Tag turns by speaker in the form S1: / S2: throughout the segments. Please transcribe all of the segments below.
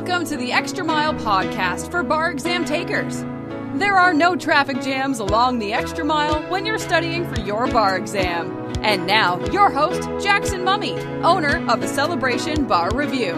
S1: Welcome to the Extra Mile podcast for bar exam takers. There are no traffic jams along the extra mile when you're studying for your bar exam. And now, your host, Jackson Mumey, owner of the Celebration Bar Review.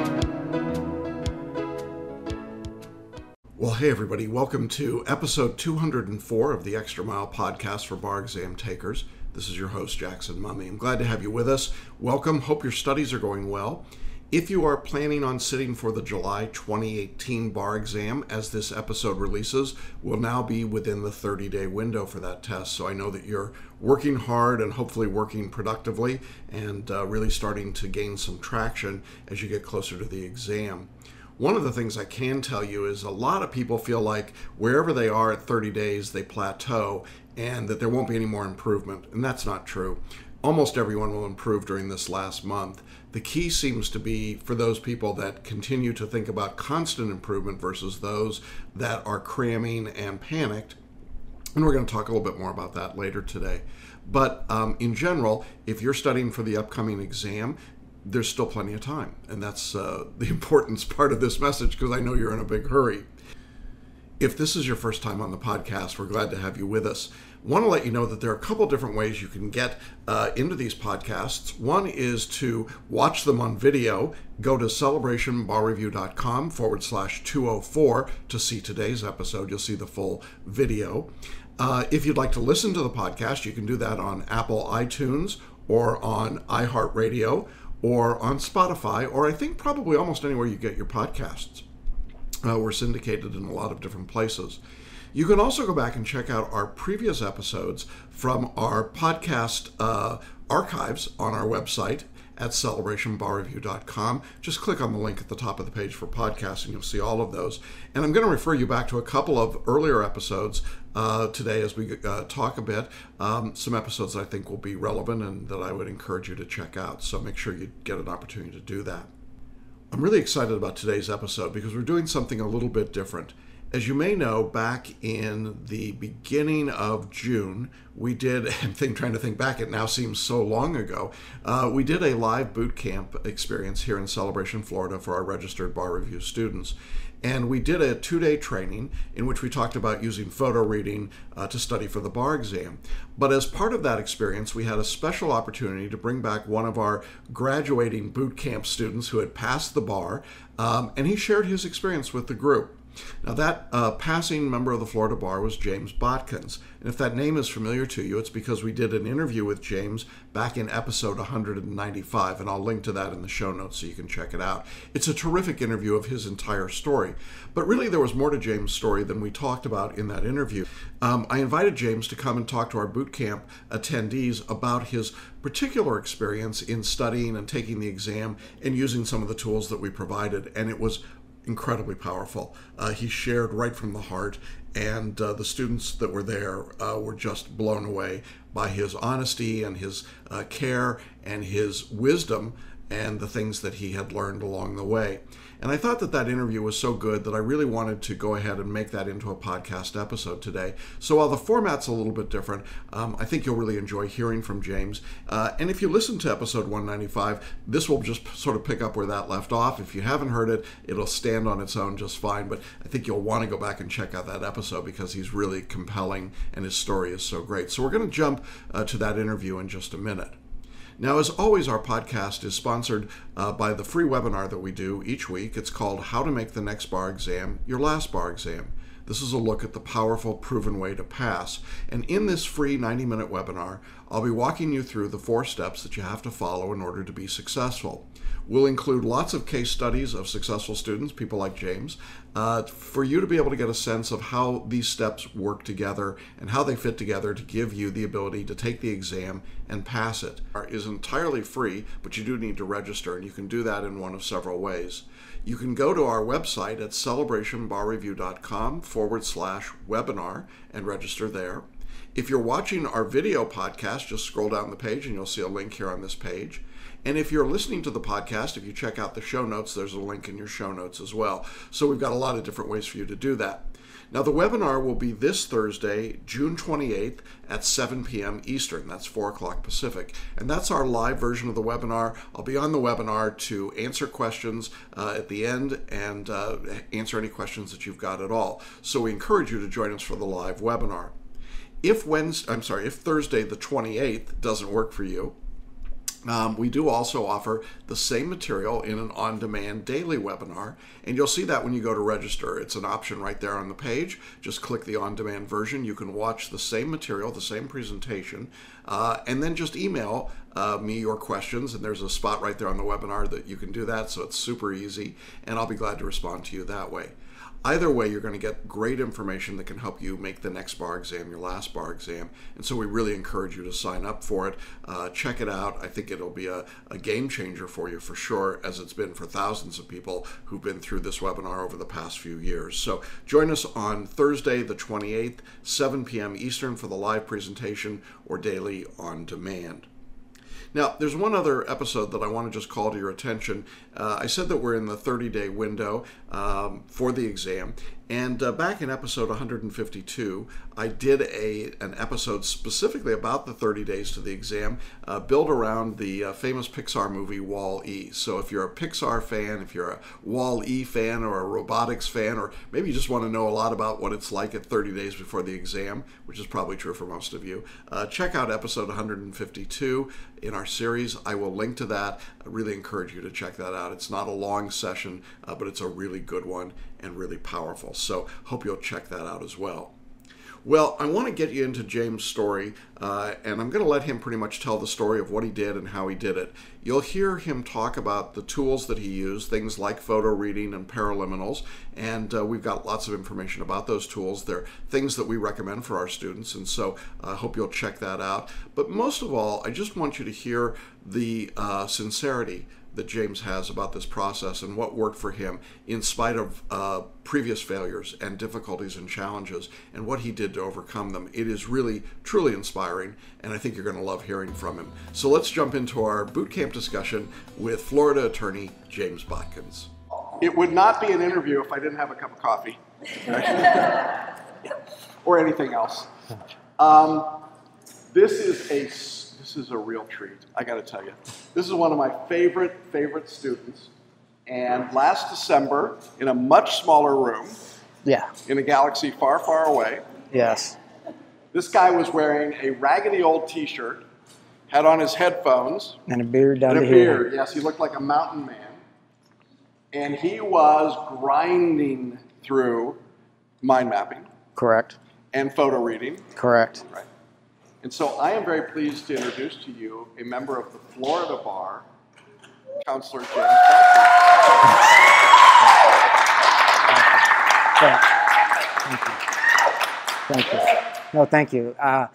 S2: Well, hey, everybody, welcome to episode 204 of the Extra Mile podcast for bar exam takers. This is your host, Jackson Mumey. I'm glad to have you with us. Welcome. Hope your studies are going well. If you are planning on sitting for the July 2018 bar exam, as this episode releases, will now be within the 30 day window for that test. So I know that you're working hard and hopefully working productively and uh, really starting to gain some traction as you get closer to the exam. One of the things I can tell you is a lot of people feel like wherever they are at 30 days, they plateau and that there won't be any more improvement. And that's not true. Almost everyone will improve during this last month the key seems to be for those people that continue to think about constant improvement versus those that are cramming and panicked. And we're going to talk a little bit more about that later today. But um, in general, if you're studying for the upcoming exam, there's still plenty of time. And that's uh, the importance part of this message because I know you're in a big hurry. If this is your first time on the podcast, we're glad to have you with us want to let you know that there are a couple different ways you can get uh, into these podcasts. One is to watch them on video. Go to celebrationbarreview.com forward slash 204 to see today's episode. You'll see the full video. Uh, if you'd like to listen to the podcast, you can do that on Apple iTunes or on iHeartRadio or on Spotify, or I think probably almost anywhere you get your podcasts. Uh, we're syndicated in a lot of different places. You can also go back and check out our previous episodes from our podcast uh, archives on our website at celebrationbarreview.com. Just click on the link at the top of the page for podcasts and you'll see all of those. And I'm going to refer you back to a couple of earlier episodes uh, today as we uh, talk a bit. Um, some episodes I think will be relevant and that I would encourage you to check out. So make sure you get an opportunity to do that. I'm really excited about today's episode because we're doing something a little bit different. As you may know, back in the beginning of June, we did, I'm think, trying to think back, it now seems so long ago, uh, we did a live boot camp experience here in Celebration, Florida for our registered bar review students. And we did a two day training in which we talked about using photo reading uh, to study for the bar exam. But as part of that experience, we had a special opportunity to bring back one of our graduating boot camp students who had passed the bar, um, and he shared his experience with the group. Now, that uh, passing member of the Florida Bar was James Botkins. And if that name is familiar to you, it's because we did an interview with James back in episode 195, and I'll link to that in the show notes so you can check it out. It's a terrific interview of his entire story. But really, there was more to James' story than we talked about in that interview. Um, I invited James to come and talk to our boot camp attendees about his particular experience in studying and taking the exam and using some of the tools that we provided. And it was incredibly powerful. Uh, he shared right from the heart, and uh, the students that were there uh, were just blown away by his honesty and his uh, care and his wisdom and the things that he had learned along the way. And I thought that that interview was so good that I really wanted to go ahead and make that into a podcast episode today. So while the format's a little bit different, um, I think you'll really enjoy hearing from James. Uh, and if you listen to episode 195, this will just sort of pick up where that left off. If you haven't heard it, it'll stand on its own just fine. But I think you'll want to go back and check out that episode because he's really compelling and his story is so great. So we're going to jump uh, to that interview in just a minute. Now, as always, our podcast is sponsored uh, by the free webinar that we do each week. It's called How to Make the Next Bar Exam Your Last Bar Exam. This is a look at the powerful, proven way to pass. And in this free 90 minute webinar, I'll be walking you through the four steps that you have to follow in order to be successful. We'll include lots of case studies of successful students, people like James, uh, for you to be able to get a sense of how these steps work together and how they fit together to give you the ability to take the exam and pass it. It is entirely free, but you do need to register, and you can do that in one of several ways. You can go to our website at celebrationbarreview.com forward slash webinar and register there. If you're watching our video podcast, just scroll down the page and you'll see a link here on this page. And if you're listening to the podcast, if you check out the show notes, there's a link in your show notes as well. So we've got a lot of different ways for you to do that. Now, the webinar will be this Thursday, June 28th at 7 p.m. Eastern. That's 4 o'clock Pacific. And that's our live version of the webinar. I'll be on the webinar to answer questions uh, at the end and uh, answer any questions that you've got at all. So we encourage you to join us for the live webinar. If Wednesday, I'm sorry, if Thursday the 28th doesn't work for you, um, we do also offer the same material in an on demand daily webinar, and you'll see that when you go to register. It's an option right there on the page. Just click the on demand version. You can watch the same material, the same presentation, uh, and then just email uh, me your questions. And there's a spot right there on the webinar that you can do that, so it's super easy, and I'll be glad to respond to you that way. Either way, you're going to get great information that can help you make the next bar exam your last bar exam. And so we really encourage you to sign up for it. Uh, check it out. I think it'll be a, a game changer for you for sure, as it's been for thousands of people who've been through this webinar over the past few years. So join us on Thursday, the 28th, 7 p.m. Eastern for the live presentation or daily on demand. Now, there's one other episode that I want to just call to your attention. Uh, I said that we're in the 30 day window um, for the exam, and uh, back in episode 152, I did a an episode specifically about the 30 days to the exam, uh, built around the uh, famous Pixar movie Wall-E. So if you're a Pixar fan, if you're a Wall-E fan or a robotics fan, or maybe you just want to know a lot about what it's like at 30 days before the exam, which is probably true for most of you, uh, check out episode 152 in our series. I will link to that. I really encourage you to check that out. It's not a long session, uh, but it's a really good one and really powerful. So, hope you'll check that out as well. Well, I want to get you into James' story, uh, and I'm going to let him pretty much tell the story of what he did and how he did it. You'll hear him talk about the tools that he used, things like photo reading and paraliminals, and uh, we've got lots of information about those tools. They're things that we recommend for our students, and so I uh, hope you'll check that out. But most of all, I just want you to hear the uh, sincerity that James has about this process and what worked for him in spite of uh, previous failures and difficulties and challenges and what he did to overcome them. It is really, truly inspiring, and I think you're going to love hearing from him. So let's jump into our boot camp discussion with Florida attorney James Botkins. It would not be an interview if I didn't have a cup of coffee or anything else. Um, this is a this is a real treat. I got to tell you, this is one of my favorite favorite students. And last December, in a much smaller room,
S3: yeah,
S2: in a galaxy far, far away,
S3: yes,
S2: this guy was wearing a raggedy old T-shirt, had on his headphones,
S3: and a beard down
S2: and a beard. Yes, he looked like a mountain man, and he was grinding through mind mapping.
S3: Correct.
S2: And photo reading.
S3: Correct.
S2: Right. And so I am very pleased to introduce to you a member of the Florida Bar, Counselor James
S3: Thank you. Thank you. No, thank you. Uh,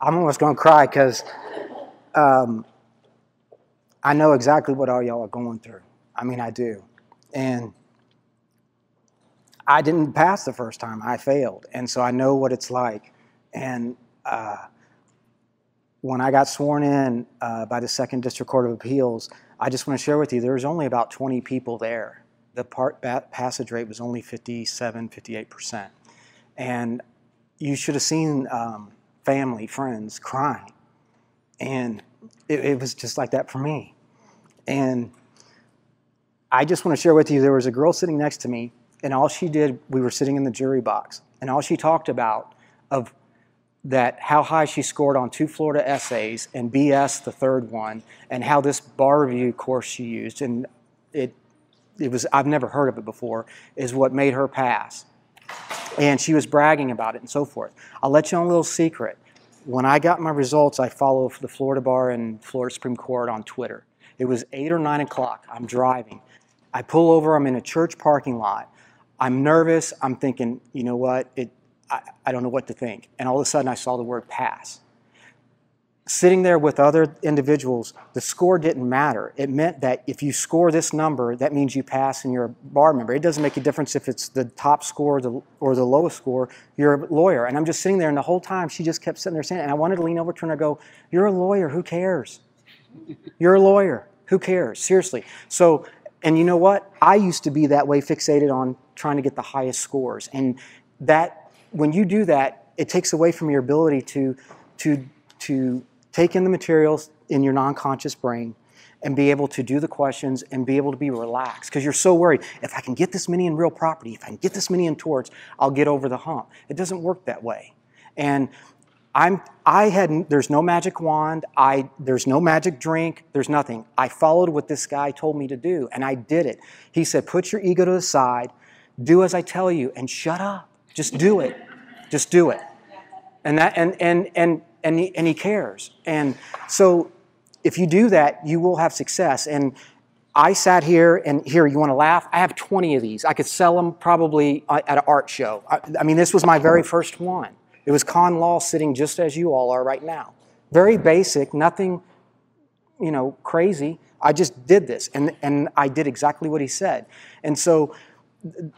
S3: I'm almost going to cry because um, I know exactly what all y'all are going through. I mean, I do. And I didn't pass the first time, I failed. And so I know what it's like. And uh, when I got sworn in uh, by the Second District Court of Appeals, I just want to share with you there was only about 20 people there. The part passage rate was only 57, 58%. And you should have seen um, family, friends crying. And it, it was just like that for me. And I just want to share with you there was a girl sitting next to me, and all she did, we were sitting in the jury box, and all she talked about of that how high she scored on two Florida essays and BS the third one, and how this bar review course she used, and it it was I've never heard of it before, is what made her pass. And she was bragging about it and so forth. I'll let you on a little secret. When I got my results, I follow the Florida Bar and Florida Supreme Court on Twitter. It was eight or nine o'clock. I'm driving. I pull over. I'm in a church parking lot. I'm nervous. I'm thinking, you know what? It I, I don't know what to think. And all of a sudden, I saw the word pass. Sitting there with other individuals, the score didn't matter. It meant that if you score this number, that means you pass and you're a bar member. It doesn't make a difference if it's the top score or the, or the lowest score, you're a lawyer. And I'm just sitting there, and the whole time she just kept sitting there saying, and I wanted to lean over to her and I go, You're a lawyer, who cares? You're a lawyer. Who cares? Seriously. So, and you know what? I used to be that way fixated on trying to get the highest scores. And that, when you do that, it takes away from your ability to, to, to take in the materials in your non conscious brain and be able to do the questions and be able to be relaxed because you're so worried. If I can get this many in real property, if I can get this many in torts, I'll get over the hump. It doesn't work that way. And I'm, I had, there's no magic wand, I, there's no magic drink, there's nothing. I followed what this guy told me to do, and I did it. He said, put your ego to the side, do as I tell you, and shut up. Just do it. Just do it. And that, and, and, and, and he, and he cares. And so if you do that, you will have success. And I sat here, and here, you want to laugh? I have 20 of these. I could sell them probably uh, at an art show. I, I mean, this was my very first one. It was con law sitting just as you all are right now. Very basic, nothing, you know, crazy. I just did this, and, and I did exactly what he said. And so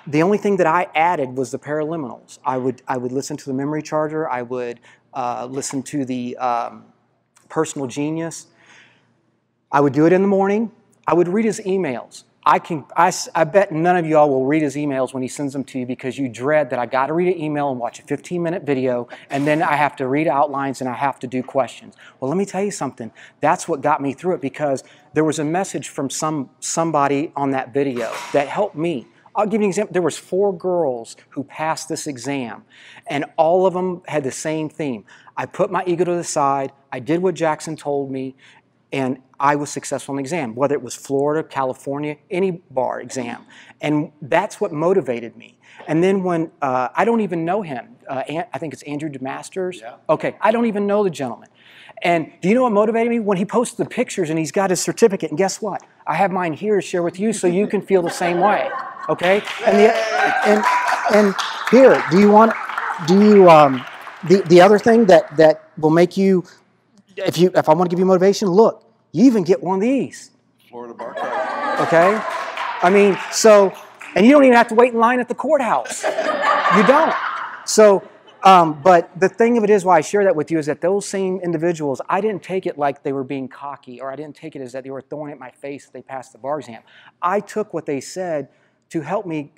S3: the only thing that I added was the paraliminals. I would, I would listen to the memory charger. I would uh, listen to the um, personal genius. I would do it in the morning. I would read his emails. I can, I, I bet none of y'all will read his emails when he sends them to you because you dread that I got to read an email and watch a 15 minute video and then I have to read outlines and I have to do questions. Well, let me tell you something. That's what got me through it because there was a message from some, somebody on that video that helped me. I'll give you an example. There was four girls who passed this exam, and all of them had the same theme. I put my ego to the side. I did what Jackson told me, and I was successful in the exam, whether it was Florida, California, any bar exam. And that's what motivated me. And then when uh, I don't even know him, uh, I think it's Andrew DeMasters. Yeah. Okay, I don't even know the gentleman. And do you know what motivated me? When he posted the pictures and he's got his certificate, and guess what? I have mine here to share with you so you can feel the same way. Okay? And the, and and here, do you want do you um the, the other thing that that will make you if you if I want to give you motivation, look, you even get one of these.
S2: Florida bar card.
S3: Okay? I mean, so and you don't even have to wait in line at the courthouse. You don't. So um, but the thing of it is, why I share that with you is that those same individuals, I didn't take it like they were being cocky, or I didn't take it as that they were throwing it at my face that they passed the bar exam. I took what they said to help me,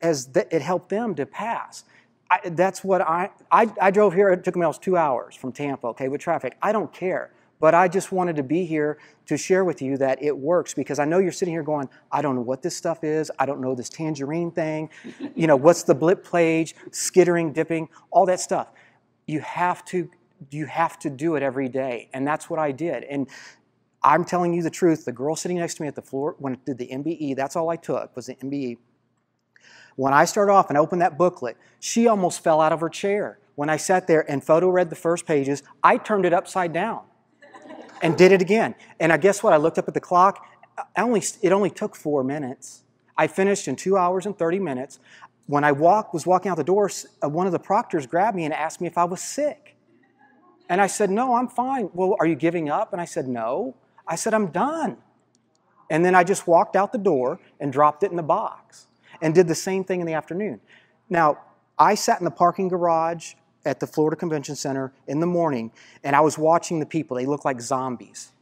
S3: as it helped them to pass. I, that's what I, I, I drove here. It took me almost two hours from Tampa, okay, with traffic. I don't care. But I just wanted to be here to share with you that it works because I know you're sitting here going, I don't know what this stuff is. I don't know this tangerine thing. you know, what's the blip page, skittering, dipping, all that stuff. You have to you have to do it every day. And that's what I did. And I'm telling you the truth. The girl sitting next to me at the floor when I did the MBE, that's all I took was the MBE. When I started off and opened that booklet, she almost fell out of her chair. When I sat there and photo read the first pages, I turned it upside down and did it again. And I guess what? I looked up at the clock. I only, it only took four minutes. I finished in two hours and 30 minutes. When I walk, was walking out the door, uh, one of the proctors grabbed me and asked me if I was sick. And I said, No, I'm fine. Well, are you giving up? And I said, No. I said, I'm done. And then I just walked out the door and dropped it in the box and did the same thing in the afternoon. Now, I sat in the parking garage at the Florida Convention Center in the morning, and I was watching the people. They looked like zombies.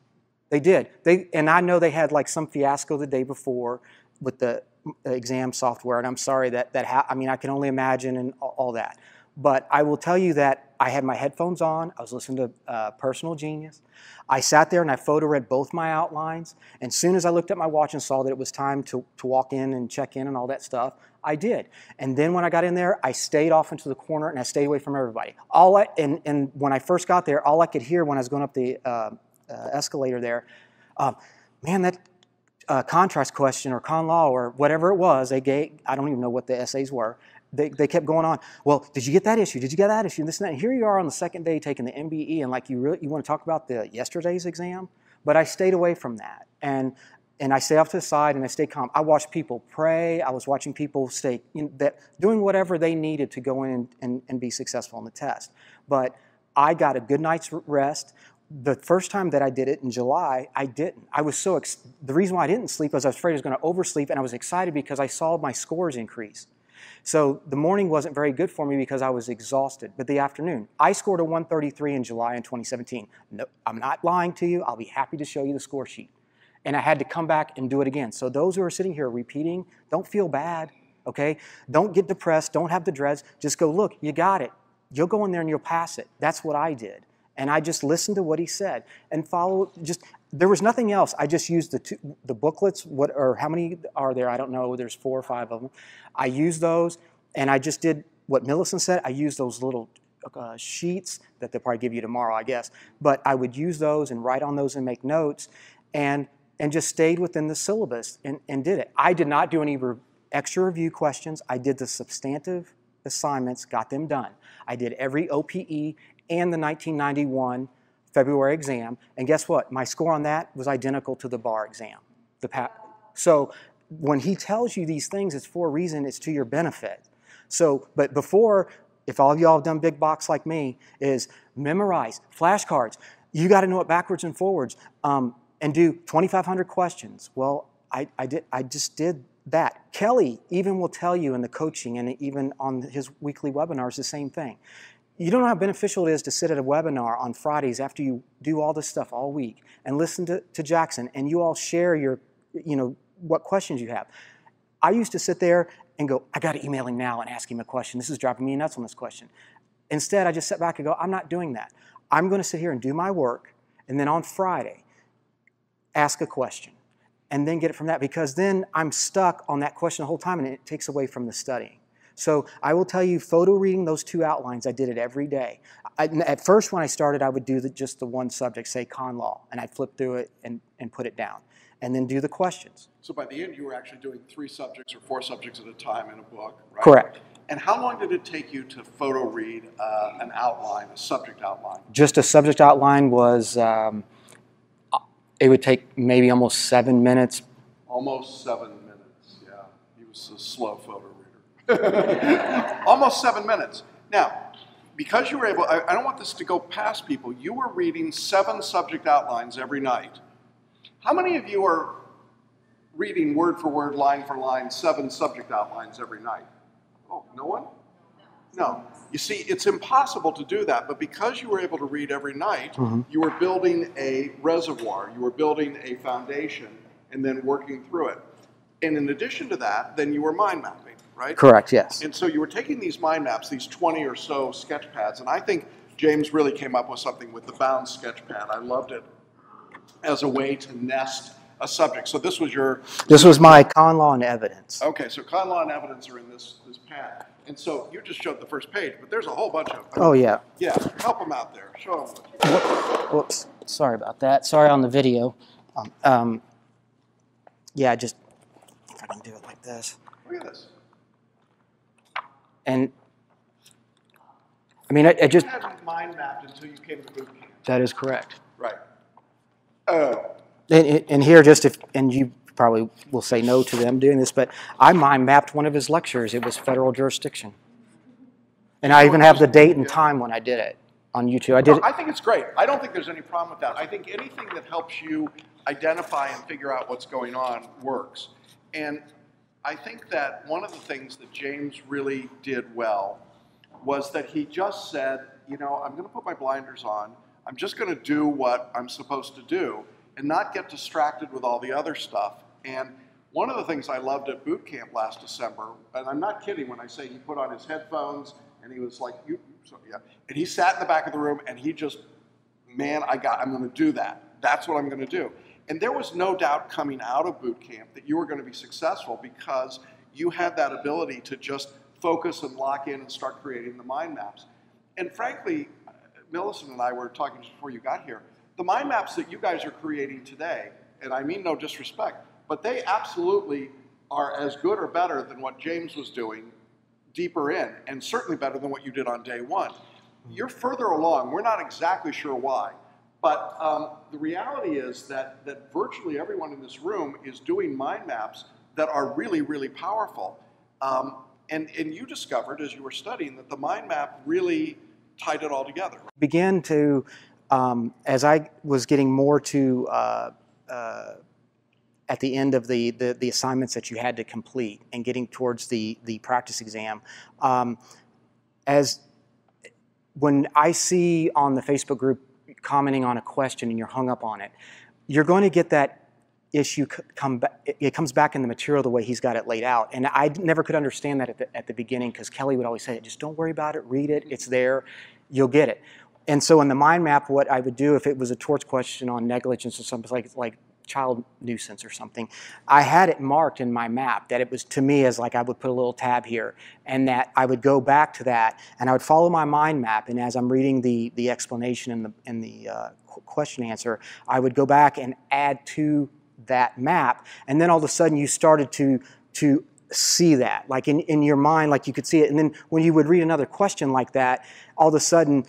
S3: They did. They, and I know they had like some fiasco the day before with the exam software, and I'm sorry that that. Ha- I mean, I can only imagine and all that. But I will tell you that I had my headphones on. I was listening to uh, Personal Genius. I sat there and I photo read both my outlines. And as soon as I looked at my watch and saw that it was time to, to walk in and check in and all that stuff, I did. And then when I got in there, I stayed off into the corner and I stayed away from everybody. All I, and, and when I first got there, all I could hear when I was going up the uh, uh, escalator there, uh, man, that uh, contracts question or con law or whatever it was, they gave, I don't even know what the essays were, they, they kept going on. Well, did you get that issue? Did you get that issue? And this and that. And here you are on the second day taking the MBE, and like you really you want to talk about the yesterday's exam, but I stayed away from that, and and I stay off to the side and I stay calm. I watched people pray. I was watching people stay you know, that doing whatever they needed to go in and, and, and be successful in the test. But I got a good night's rest the first time that I did it in July, I didn't. I was so, the reason why I didn't sleep was I was afraid I was going to oversleep and I was excited because I saw my scores increase. So the morning wasn't very good for me because I was exhausted. But the afternoon, I scored a 133 in July in 2017. No, I'm not lying to you. I'll be happy to show you the score sheet. and I had to come back and do it again. So those who are sitting here repeating, don't feel bad, okay? Don't get depressed, don't have the dreads. Just go, look, you got it. You'll go in there and you'll pass it. That's what I did. And I just listened to what he said and follow just there was nothing else. I just used the two, the booklets. What or how many are there? I don't know. There's four or five of them. I used those, and I just did what Millicent said. I used those little uh, sheets that they'll probably give you tomorrow, I guess. But I would use those and write on those and make notes, and and just stayed within the syllabus and, and did it. I did not do any re- extra review questions. I did the substantive assignments, got them done. I did every OPE and the 1991 February exam, and guess what? My score on that was identical to the bar exam. The so when he tells you these things, it's for a reason. It's to your benefit. So, but before, if all of y'all have done big box like me, is memorize flashcards. You got to know it backwards and forwards, um, and do 2,500 questions. Well, I, I did. I just did that. Kelly even will tell you in the coaching and even on his weekly webinars the same thing. You don't know how beneficial it is to sit at a webinar on Fridays after you do all this stuff all week and listen to, to Jackson and you all share your, you know, what questions you have. I used to sit there and go, I got to email him now and ask him a question. This is driving me nuts on this question. Instead, I just sit back and go, I'm not doing that. I'm going to sit here and do my work, and then on Friday, ask a question, and then get it from that because then I'm stuck on that question the whole time and it takes away from the studying. So I will tell you, photo reading those two outlines, I did it every day. I, at first, when I started, I would do the, just the one subject, say con law, and I'd flip through it and, and put it down, and then do the questions.
S4: So by the end, you were actually doing three subjects or four subjects at a time in a book, right?
S3: Correct.
S4: And how long did it take you to photo read uh, an outline, a subject outline?
S3: Just a subject outline was, um, it would take maybe almost seven minutes.
S4: Almost seven minutes, yeah. He was a slow photo Almost seven minutes. Now, because you were able, I, I, don't want this to go past people, you were reading seven subject outlines every night. How many of you are reading word for word, line for line, seven subject outlines every night? Oh, no one? No. You see, it's impossible to do that, but because you were able to read every night, mm-hmm. you were building a reservoir, you were building a foundation, and then working through it. And in addition to that, then you were mind mapping right?
S3: Correct, yes.
S4: And so you were taking these mind maps, these 20 or so sketch pads, and I think James really came up with something with the bound sketch pad. I loved it as a way to nest a subject. So this was your...
S3: This was my con law and evidence.
S4: Okay, so con law and evidence are in this, this pad. And so you just showed the first page, but there's a whole bunch of...
S3: Oh, yeah.
S4: Yeah, help them out there. Show them.
S3: Whoops, sorry about that. Sorry on the video. Um, um, yeah, just, if I can do it like this.
S4: Look at this.
S3: And I mean, I, I just.
S4: You mind mapped until you came to boot camp.
S3: That is correct.
S4: Right. Uh,
S3: and, and here, just if, and you probably will say no to them doing this, but I mind mapped one of his lectures. It was federal jurisdiction. And I even have the date and time when I did it on YouTube. I did.
S4: No, I think it's great. I don't think there's any problem with that. I think anything that helps you identify and figure out what's going on works. And I think that one of the things that James really did well was that he just said, you know, I'm going to put my blinders on. I'm just going to do what I'm supposed to do and not get distracted with all the other stuff. And one of the things I loved at boot camp last December, and I'm not kidding when I say he put on his headphones and he was like, you, so, yeah, and he sat in the back of the room and he just, man, I got, I'm going to do that. That's what I'm going to do. And there was no doubt coming out of boot camp that you were going to be successful because you had that ability to just focus and lock in and start creating the mind maps. And frankly, Millicent and I were talking before you got here. The mind maps that you guys are creating today, and I mean no disrespect, but they absolutely are as good or better than what James was doing deeper in, and certainly better than what you did on day one. You're further along. We're not exactly sure why. But um, the reality is that, that virtually everyone in this room is doing mind maps that are really, really powerful. Um, and, and you discovered as you were studying that the mind map really tied it all together.
S3: Began to, um, as I was getting more to, uh, uh, at the end of the, the, the, assignments that you had to complete and getting towards the, the practice exam, um, as when I see on the Facebook group commenting on a question and you're hung up on it, you're going to get that issue come back, it comes back in the material the way he's got it laid out. And I never could understand that at the, at the beginning because Kelly would always say, just don't worry about it, read it, it's there, you'll get it. And so in the mind map, what I would do if it was a torts question on negligence or something like, like child nuisance or something, I had it marked in my map that it was to me as like I would put a little tab here and that I would go back to that and I would follow my mind map and as I'm reading the, the explanation and the, and the uh, question answer, I would go back and add to that map and then all of a sudden you started to, to see that like in, in your mind like you could see it. And then when you would read another question like that all of a sudden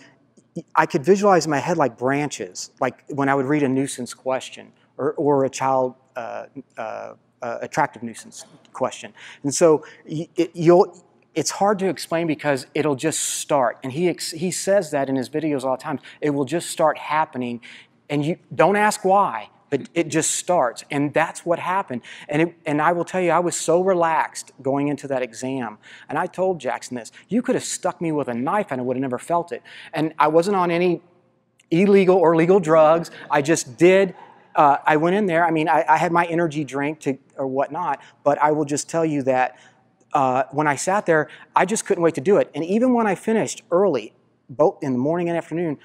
S3: I could visualize in my head like branches, like when I would read a nuisance question or, or a child uh, uh, uh, attractive nuisance question. And so it, you'll, it's hard to explain because it'll just start. And he, he says that in his videos all the time. It will just start happening. And you don't ask why, but it just starts. And that's what happened. And, it, and I will tell you, I was so relaxed going into that exam. And I told Jackson this you could have stuck me with a knife and I would have never felt it. And I wasn't on any illegal or legal drugs. I just did uh, I went in there. I mean, I, I, had my energy drink to or whatnot, but I will just tell you that uh, when I sat there, I just couldn't wait to do it. And even when I finished early, both in the morning and afternoon,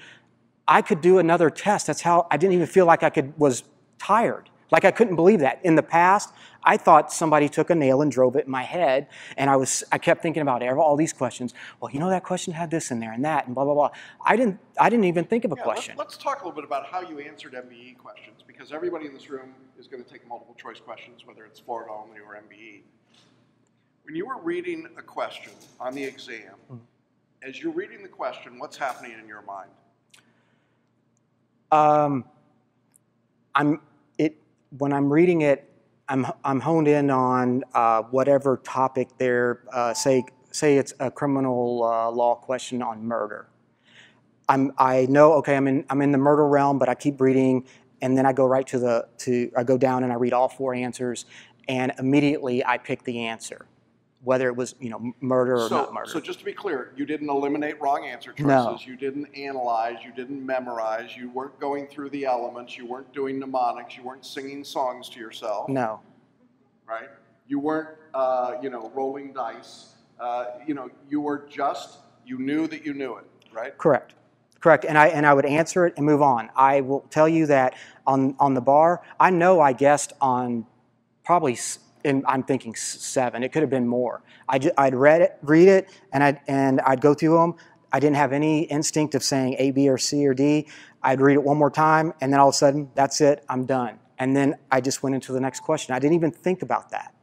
S3: I could do another test. That's how I didn't even feel like I could was tired. Like I couldn't believe that. In the past, I thought somebody took a nail and drove it in my head, and I was I kept thinking about all these questions. Well, you know that question had this in there and that and blah blah blah. I didn't I didn't even think of a
S2: yeah,
S3: question.
S2: Let's, let's talk a little bit about how you answered MBE questions because everybody in this room is going to take multiple choice questions, whether it's Florida only or MBE. When you were reading a question on the exam, mm-hmm. as you're reading the question, what's happening in your mind?
S3: Um, I'm when I'm reading it. I'm I'm honed in on uh, whatever topic there. Uh, say say it's a criminal uh, law question on murder. I'm I know okay I'm in I'm in the murder realm, but I keep reading, and then I go right to the to I go down and I read all four answers, and immediately I pick the answer whether it was you know murder or
S2: so,
S3: not murder.
S2: So just to be clear, you didn't eliminate wrong answer choices.
S3: No.
S2: You didn't analyze. You didn't memorize. You weren't going through the elements. You weren't doing mnemonics. You weren't singing songs to yourself.
S3: No.
S2: Right. You weren't uh, you know rolling dice. Uh, you know you were just you knew that you knew it. Right.
S3: Correct. Correct. And I and I would answer it and move on. I will tell you that on on the bar, I know I guessed on probably and I'm thinking seven. It could have been more. I would read it, read it, and I'd and I'd go through them. I didn't have any instinct of saying A, B, or C or D. I'd read it one more time, and then all of a sudden, that's it. I'm done. And then I just went into the next question. I didn't even think about that.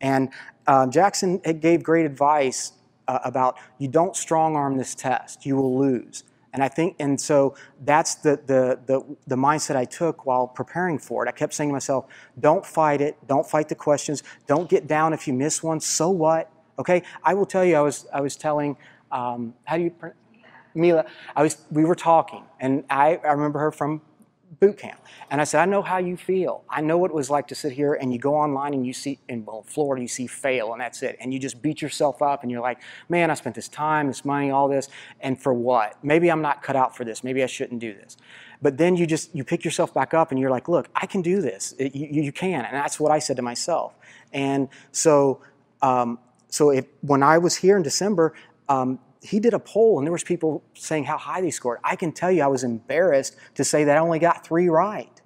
S3: And um, Jackson gave great advice uh, about you don't strong arm this test. You will lose. And I think, and so that's the, the, the, the, mindset I took while preparing for it. I kept saying to myself, don't fight it. Don't fight the questions. Don't get down if you miss one. So what? Okay. I will tell you, I was, I was telling, um, how do you, Mila, I was, we were talking and I, I remember her from boot camp. And I said, I know how you feel. I know what it was like to sit here and you go online and you see, in well, Florida, you see fail and that's it. And you just beat yourself up and you're like, man, I spent this time, this money, all this, and for what? Maybe I'm not cut out for this. Maybe I shouldn't do this. But then you just, you pick yourself back up and you're like, look, I can do this. It, you, you, can. And that's what I said to myself. And so, um, so when I was here in December, um, he did a poll and there was people saying how high they scored. I can tell you I was embarrassed to say that I only got three right.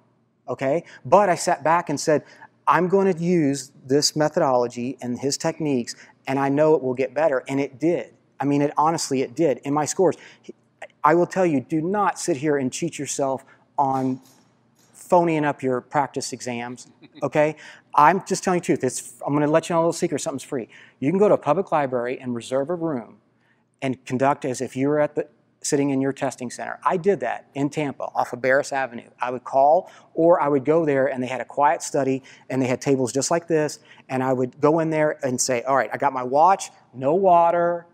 S3: Okay? But I sat back and said, I'm going to use this methodology and his techniques and I know it will get better. And it did. I mean, it honestly, it did. In my scores, I will tell you, do not sit here and cheat yourself on phoning up your practice exams. Okay? I'm just telling you the truth. It's, I'm going to let you know a little secret. Something's free. You can go to a public library and reserve a room and conduct as if you were at the sitting in your testing center. I did that in Tampa off of Bearss Avenue. I would call or I would go there and they had a quiet study and they had tables just like this and I would go in there and say, "All right, I got my watch, no water,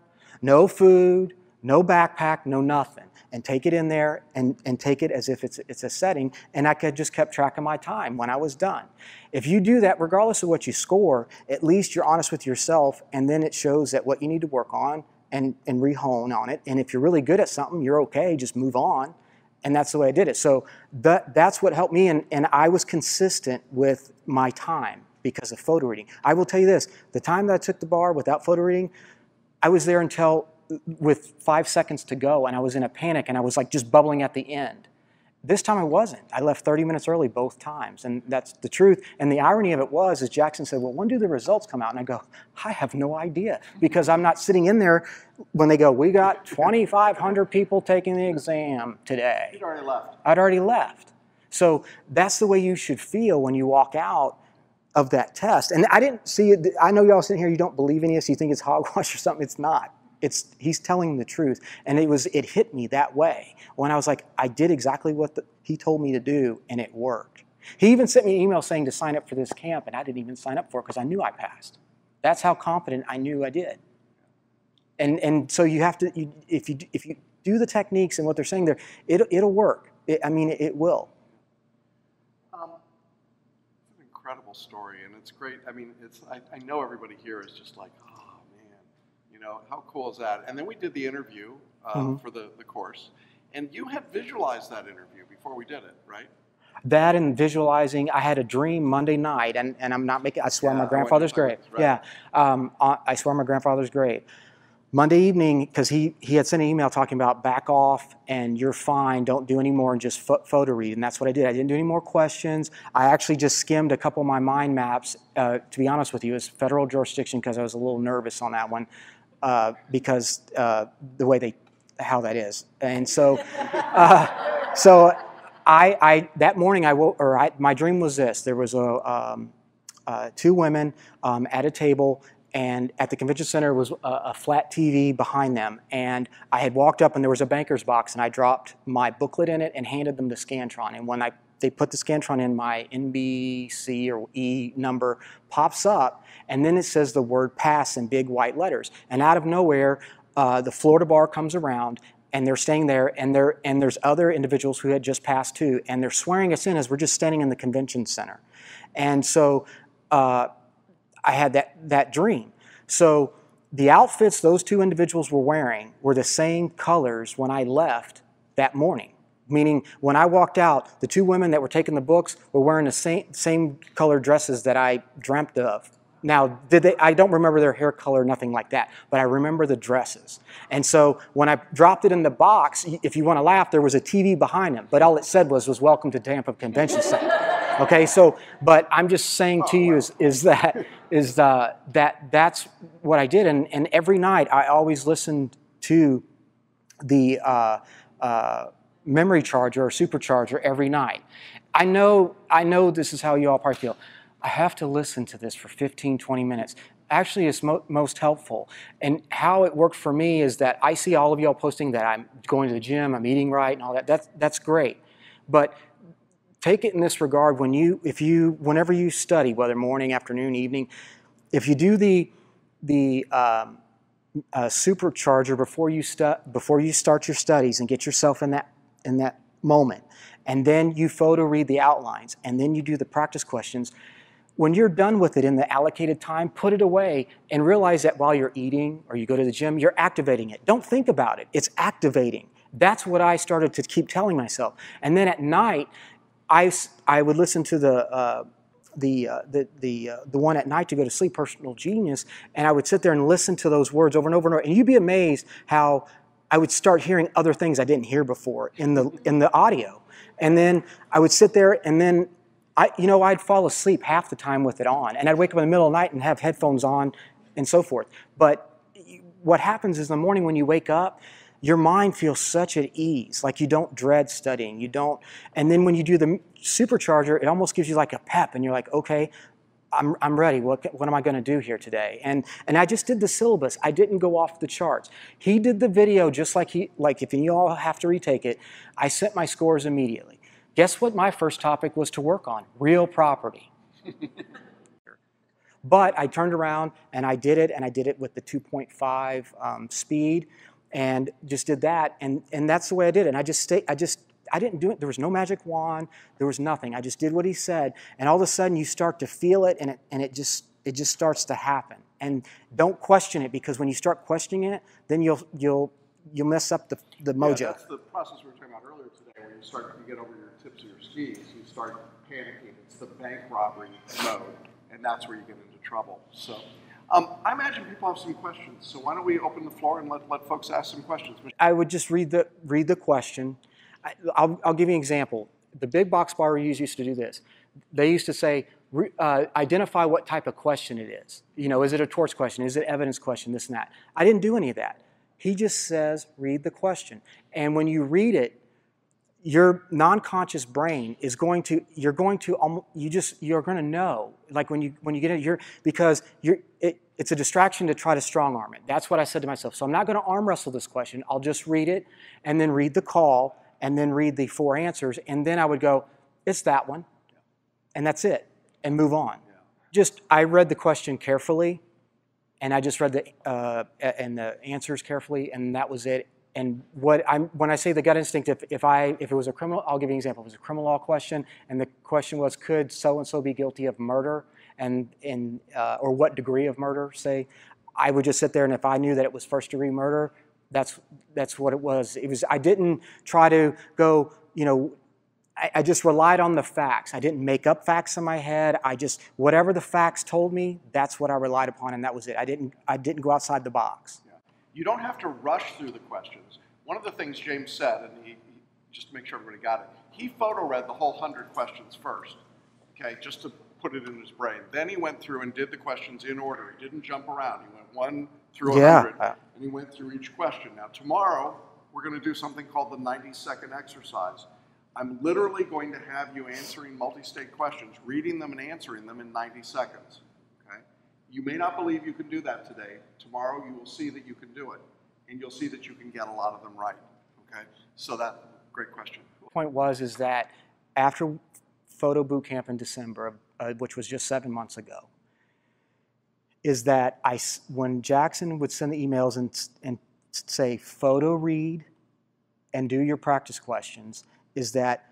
S3: no food, no backpack, no nothing." And take it in there and, and take it as if it's, it's a setting, and I could just kept track of my time when I was done. If you do that, regardless of what you score, at least you're honest with yourself, and then it shows that what you need to work on and, and rehone on it. And if you're really good at something, you're okay, just move on. and that's the way I did it. So that, that's what helped me, and, and I was consistent with my time because of photo reading. I will tell you this the time that I took the bar without photo reading, I was there until with five seconds to go, and I was in a panic, and I was like just bubbling at the end. This time I wasn't. I left 30 minutes early both times, and that's the truth. And the irony of it was, as Jackson said, well, when do the results come out? And I go, I have no idea because I'm not sitting in there when they go, we got 2,500 people taking the exam today.
S2: You'd already left.
S3: I'd already left. So that's the way you should feel when you walk out of that test. And I didn't see it. I know y'all sitting here, you don't believe any of this, you think it's hogwash or something. It's not. It's he's telling the truth. And it was it hit me that way when I was like, I did exactly what the, he told me to do, and it worked. He even sent me an email saying to sign up for this camp, and I didn't even sign up for it because I knew I passed. That's how confident I knew I did. And and so you have to you, if you if you do the techniques and what they're saying there, it, it'll work. It, I mean, it, it will.
S2: Um, it's an incredible story, and it's great. I mean, it's I, I know everybody here is just like, you know, how cool is that? And then we did the interview uh,
S3: Mm-hmm.
S2: for the, the course, and you had visualized that interview before we did it, right?
S3: That and visualizing, I had a dream Monday night, and, and I'm not making, I swear
S2: Yeah,
S3: my grandfather's grave.
S2: right.
S3: Yeah, um, I swear my grandfather's grave. Monday evening, because he, he had sent an email talking about back off and you're fine, don't do any more, and just pho- photo read. And that's what I did. I didn't do any more questions. I actually just skimmed a couple of my mind maps. Uh, to be honest with you, it's federal jurisdiction because I was a little nervous on that one uh, because uh, the way they, how that is. And so, uh, so I, I that morning I woke, or I, my dream was this: there was a um, uh, two women um, at a table, and at the convention center was a, a flat TV behind them. And I had walked up, and there was a banker's box, and I dropped my booklet in it and handed them the Scantron. And when I they put the Scantron in, my NBC or E number pops up, and then it says the word pass in big white letters. And out of nowhere, uh, the Florida bar comes around, and they're staying there, and there and there's other individuals who had just passed too, and they're swearing us in as we're just standing in the convention center. And so uh, I had that that dream. So the outfits those two individuals were wearing were the same colors when I left that morning. Meaning, when I walked out, the two women that were taking the books were wearing the same same colored dresses that I dreamt of. Now, did they? I don't remember their hair color, nothing like that, but I remember the dresses. And so when I dropped it in the box, if you want to laugh, there was a TV behind them, but all it said was "Was welcome to Tampa Convention Center." Okay, so but I'm just saying to you is, is that is uh, that that's what I did, and and every night I always listened to the uh, uh, memory charger or supercharger every night. I know I know this is how you all probably feel. I have to listen to this for 15, 20 minutes. Actually, it's mo- most helpful. And how it worked for me is that I see all of y'all posting that I'm going to the gym, I'm eating right, and all that. That's that's great, but take it in this regard when you if you whenever you study whether morning afternoon evening if you do the the um, uh, supercharger before you before you start your studies and get yourself in that in that moment. And then you photo read the outlines and then you do the practice questions. When you're done with it in the allocated time put it away and realize that while you're eating or you go to the gym you're activating it. Don't think about it. It's activating. That's what i started to keep telling myself. And then at night I, I would listen to the uh, the uh, the the, uh, the one at night to go to sleep, Personal Genius, and I would sit there and listen to those words over and over and over, and you'd be amazed how I would start hearing other things I didn't hear before in the in the audio, and then I would sit there and then. I, you know, I'd fall asleep half the time with it on, and I'd wake up in the middle of the night and have headphones on, and so forth. But what happens is in the morning when you wake up, your mind feels such at ease, like you don't dread studying. You don't, and then when you do the supercharger, it almost gives you like a pep, and you're like, okay, I'm, I'm ready. What, what am I going to do here today? And and I just did the syllabus. I didn't go off the charts. He did the video just like he like. If you all have to retake it, I sent my scores immediately. Guess what? My first topic was to work on real property. But I turned around and I did it, and I did it with the 2.5 um, speed, and just did that, and and that's the way I did it. And I just stay, I just I didn't do it. There was no magic wand. There was nothing. I just did what he said, and all of a sudden you start to feel it, and it and it just it just starts to happen. And don't question it because when you start questioning it, then you'll you'll you'll mess up the the
S2: Yeah,
S3: mojo.
S2: that's the process we were talking about earlier today, where
S4: you start to get over your tips of your skis, you start panicking. It's the bank robbery mode, and that's where you get into trouble. So. Um, I imagine people have some questions, so why don't we open the floor and let, let folks ask some questions?
S3: I would just read the read the question. I, will I'll give you an example. The big box bar reviews used to do this. They used to say, uh, identify what type of question it is. You know, is it a torts question? Is it evidence question? This and that. I didn't do any of that. He just says, read the question. And when you read it, your non-conscious brain is going to you're going to you just you're going to know like when you when you get it you're because you're it, it's a distraction to try to strong arm it that's what i said to myself so i'm not going to arm wrestle this question i'll just read it and then read the call and then read the four answers and then i would go it's that one and that's it and move on. Just i read the question carefully and i just read the uh, and the answers carefully and that was it. And what I'm, when I say the gut instinct, if, if, I, if it was a criminal, I'll give you an example. If it was a criminal law question, and the question was, could so-and-so be guilty of murder, and, and, uh, or what degree of murder, say, I would just sit there, and if I knew that it was first-degree murder, that's, that's what it was. It was. I didn't try to go, you know, I, just relied on the facts. I didn't make up facts in my head. I just, whatever the facts told me, that's what I relied upon, and that was it. I didn't, I didn't go outside the box.
S4: You don't have to rush through the questions. One of the things James said, and he, just to make sure everybody got it, he photo read the whole hundred questions first, okay, just to put it in his brain. Then he went through and did the questions in order. He didn't jump around. He went one through hundred, yeah. and he went through each question. Now tomorrow we're going to do something called the 90-second exercise. I'm literally going to have you answering multi-state questions, reading them and answering them in 90 seconds. Okay? You may not believe you can do that today. Tomorrow you will see that you can do it, and you'll see that you can get a lot of them right. Okay, so that great question.
S3: The point was is that after photo boot camp in December, uh, which was just seven months ago, is that I when Jackson would send the emails and and say photo read and do your practice questions, is that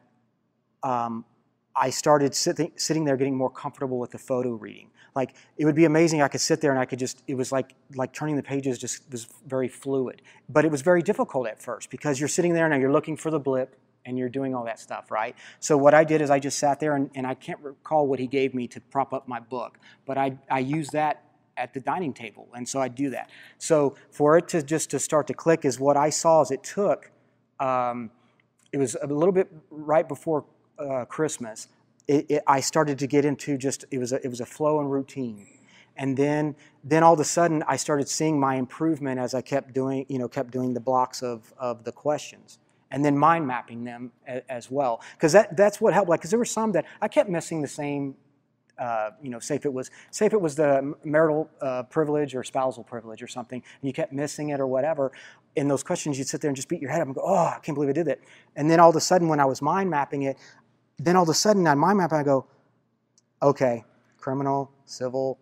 S3: um, I started sitting, sitting there getting more comfortable with the photo reading. Like it would be amazing. I could sit there and I could just. It was like like turning the pages just was very fluid. But it was very difficult at first because you're sitting there and you're looking for the blip and you're doing all that stuff, right? So what I did is I just sat there and, and I can't recall what he gave me to prop up my book, but I I used that at the dining table, and so I do that. So for it to just to start to click is what I saw is it took. Um, it was a little bit right before uh, Christmas, it, it, I started to get into just it was a, it was a flow and routine, and then then all of a sudden I started seeing my improvement as I kept doing you know kept doing the blocks of of the questions, and then mind mapping them a, as well because that that's what helped. Like because there were some that I kept missing the same. Uh, you know, say if it was, say if it was the marital uh, privilege or spousal privilege or something, and you kept missing it or whatever, in those questions, you'd sit there and just beat your head up and go, "Oh, I can't believe I did that." And then all of a sudden, when I was mind mapping it, then all of a sudden on my map, I go, okay, criminal, civil,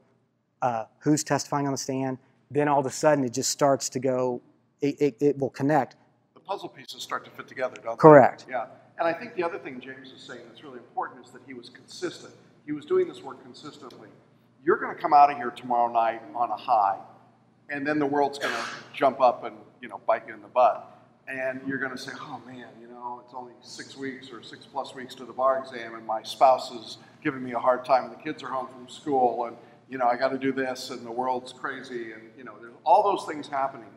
S3: uh, who's testifying on the stand. Then all of a sudden it just starts to go, it, it, it will connect.
S4: The puzzle pieces start to fit together, don't
S3: Correct.
S4: they? Correct. Yeah. And I think the other thing James is saying that's really important is that he was consistent. He was doing this work consistently. You're going to come out of here tomorrow night on a high, and then the world's going to jump up and you know bite you in the butt and you're going to say, oh man, you know, it's only six weeks or six plus weeks to the bar exam, and my spouse is giving me a hard time, and the kids are home from school, and you know, I got to do this, and the world's crazy, and you know, there's all those things happening.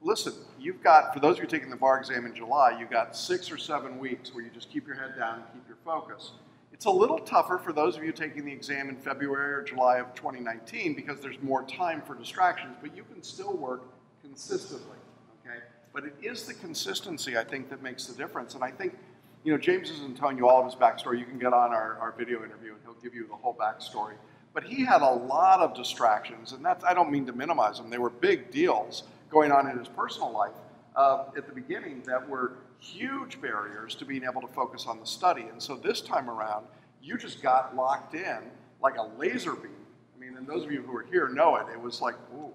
S4: Listen, you've got, for those of you taking the bar exam in July, you've got six or seven weeks where you just keep your head down and keep your focus. It's a little tougher for those of you taking the exam in February or July of 2019 because there's more time for distractions, but you can still work consistently. Okay? But it is the consistency, I think, that makes the difference. And I think, you know, James isn't telling you all of his backstory. You can get on our, our video interview and he'll give you the whole backstory. But he had a lot of distractions, and that's, I don't mean to minimize them. They were big deals going on in his personal life uh, at the beginning that were huge barriers to being able to focus on the study. And so this time around, you just got locked in like a laser beam. I mean, and those of you who are here know it. It was like, ooh,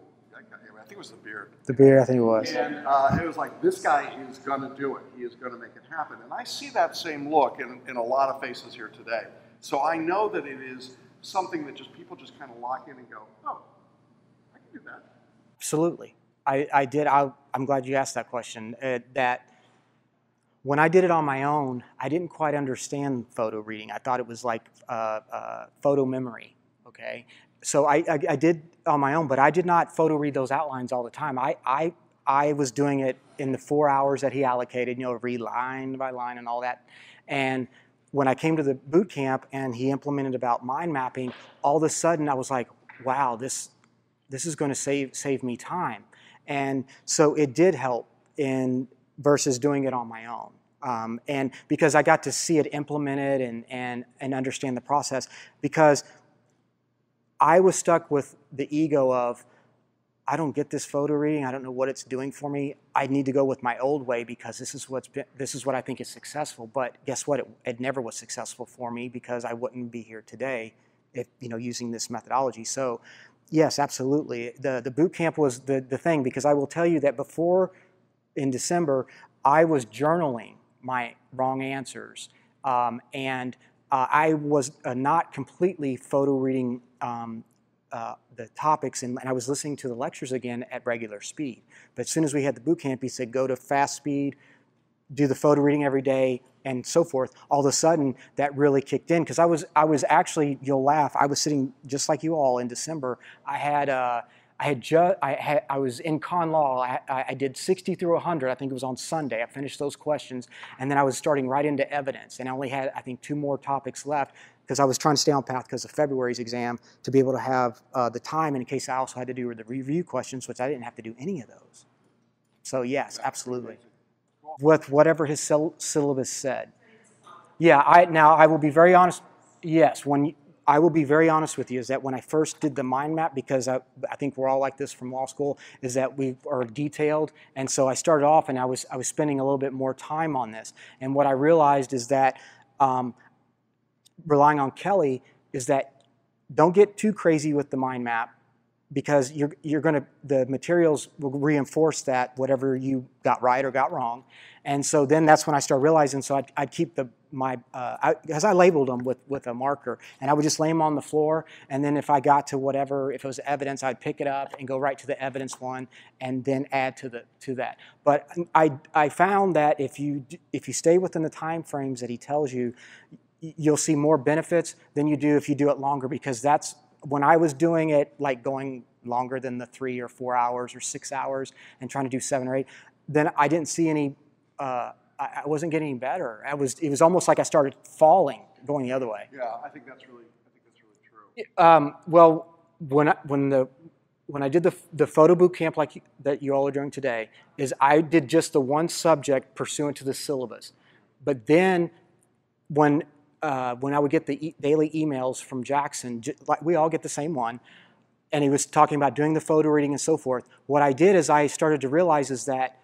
S4: I think it was the beard.
S3: The beard, I think it was.
S4: And uh, it was like, this guy is going to do it. He is going to make it happen. And I see that same look in, in a lot of faces here today. So I know that it is something that just people just kind of lock in and go, oh, I can do that.
S3: Absolutely. I, I did. I, am glad you asked that question. Uh, that when I did it on my own, I didn't quite understand photo reading. I thought it was like uh, uh, photo memory. Okay, so I, I, I, did on my own, but I did not photo read those outlines all the time. I, I, I was doing it in the four hours that he allocated, you know, read line by line and all that. And when I came to the boot camp and he implemented about mind mapping, all of a sudden I was like, wow, this, this is going to save, save me time. And so it did help in versus doing it on my own. Um, and because I got to see it implemented and, and, and understand the process, because I was stuck with the ego of, I don't get this photo reading. I don't know what it's doing for me. I need to go with my old way because this is what's been, this is what I think is successful. But guess what? It, it never was successful for me because I wouldn't be here today if you know using this methodology. So, yes, absolutely. The the boot camp was the the thing because I will tell you that before in December I was journaling my wrong answers um, and uh, I was uh, not completely photo reading um, uh, the topics, and, and, I was listening to the lectures again at regular speed. But as soon as we had the boot camp, he said, go to fast speed, do the photo reading every day, and so forth. All of a sudden, that really kicked in because I was, I was actually, you'll laugh, I was sitting just like you all in December. I had, uh, I had just, I, had, I was in con law. I, I, did 60 through 100. I think it was on Sunday. I finished those questions, and then I was starting right into evidence. And I only had, I think, two more topics left because I was trying to stay on path because of February's exam to be able to have uh, the time in case I also had to do the review questions, which I didn't have to do any of those. So yes, absolutely. With whatever his syllabus said. Yeah, I now I will be very honest. Yes, when I will be very honest with you is that when I first did the mind map, because I, I, think we're all like this from law school, is that we are detailed. And so I started off and I was, I was spending a little bit more time on this. And what I realized is that um, relying on Kelly is that don't get too crazy with the mind map because you're, you're going to, the materials will reinforce that whatever you got right or got wrong. And so then that's when I started realizing, so I'd, I'd keep the, my, because uh, I, I, labeled them with, with a marker and I would just lay them on the floor. And then if I got to whatever, if it was evidence, I'd pick it up and go right to the evidence one and then add to, the, to that. But I, I found that if you, if you stay within the time frames that he tells you, you'll see more benefits than you do if you do it longer because that's when I was doing it like going longer than the three or four hours or six hours and trying to do seven or eight, then I didn't see any, uh, I wasn't getting better. I was, it was almost like I started falling, going the other way.
S2: Yeah, I think that's really, I think that's really
S3: true. Um, well, when I, when the when I did the, the photo boot camp like you, that you all are doing today, is I did just the one subject pursuant to the syllabus. But then when uh, when I would get the e daily emails from Jackson, like we all get the same one, and he was talking about doing the photo reading and so forth. What I did is I started to realize is that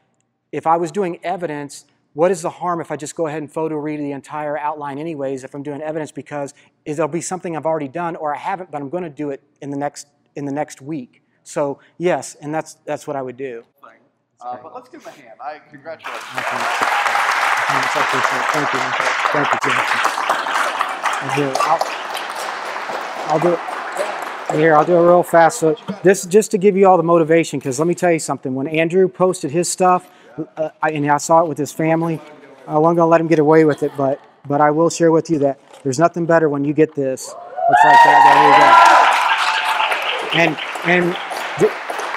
S3: if I was doing evidence, what is the harm if I just go ahead and photo read the entire outline anyways if I'm doing evidence because it'll be something I've already done or I haven't, but I'm going to do it in the next in the next week. So yes, and that's that's what I would do.
S2: Uh, but let's give him a hand. I congratulate you.
S3: Thank you. Thank you, Jackson. I'll do it. I'll, I'll do it. Here, I'll do it real fast. So this just to give you all the motivation, because let me tell you something. When Andrew posted his stuff, uh, I, and I saw it with his family, I wasn't to let him get away with it, but but I will share with you that there's nothing better when you get this. It's like that. There you go. And and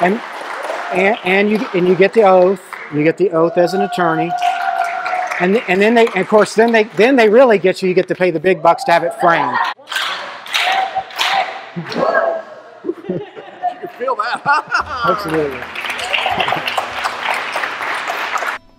S3: and and you and you get the oath. You get the oath as an attorney. And, and then they, and of course, then they, then they really get you. You get to pay the big bucks to have it framed.
S2: you feel that?
S3: Absolutely.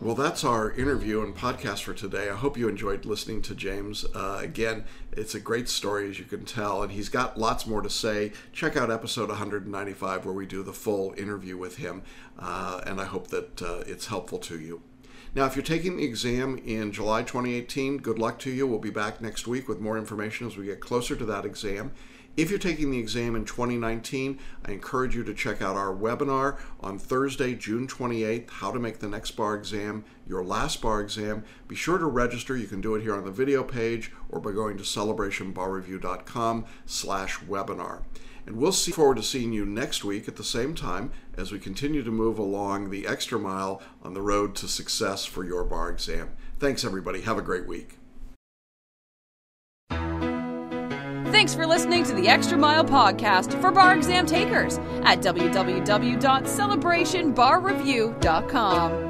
S2: Well, that's our interview and podcast for today. I hope you enjoyed listening to James. Uh, again, it's a great story, as you can tell, and he's got lots more to say. Check out episode 195, where we do the full interview with him, uh, and I hope that uh, it's helpful to you. Now, if you're taking the exam in July 2018, good luck to you. We'll be back next week with more information as we get closer to that exam. If you're taking the exam in 2019, I encourage you to check out our webinar on Thursday, June 28th, How to Make the Next Bar Exam Your Last Bar Exam. Be sure to register. You can do it here on the video page or by going to celebrationbarreview.com slash webinar. And we'll see forward to seeing you next week at the same time as we continue to move along the extra mile on the road to success for your bar exam. Thanks, everybody. Have a great week.
S1: Thanks for listening to the Extra Mile podcast for bar exam takers at www.celebrationbarreview.com.